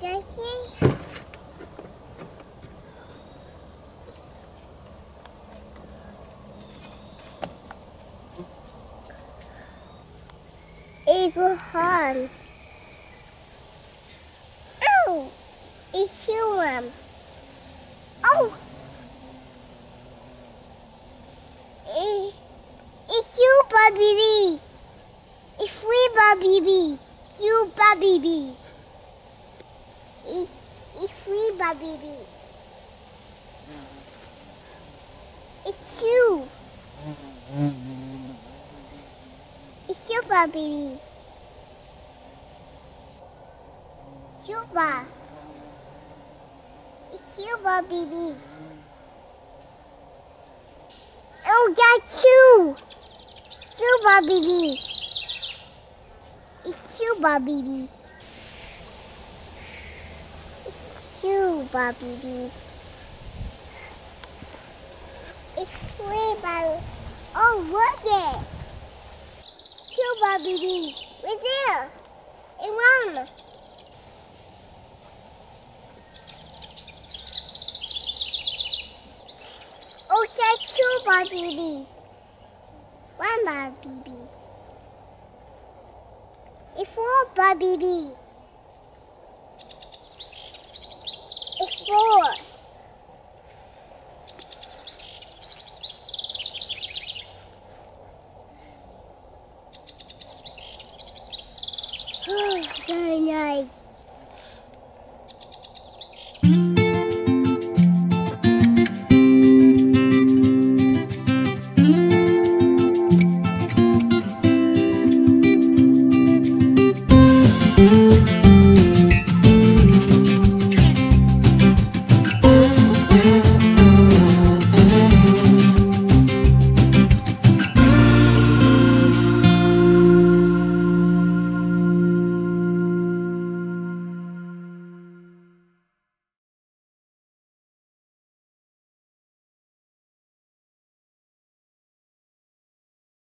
Jessie. Eagle horn. Oh, it's humans. Oh, it, it's you, Bobby Bees. It's we, Bobby Bees. You, Bobby Bees. It's Bobby Bees. It's you. It's you, Bobby Bees. Cuba. It's you, Bobby Bees. Oh, that's you. You, Bobby Bees. It's you, Bobby Bees. It's Bobby Bees. It's way Bobby. Oh, look it. Two Bobby Bees. Right there. And one. Oh, that's two Bobby Bees. One Bobby Bees. It's four Bobby Bees. four. Oh, very nice.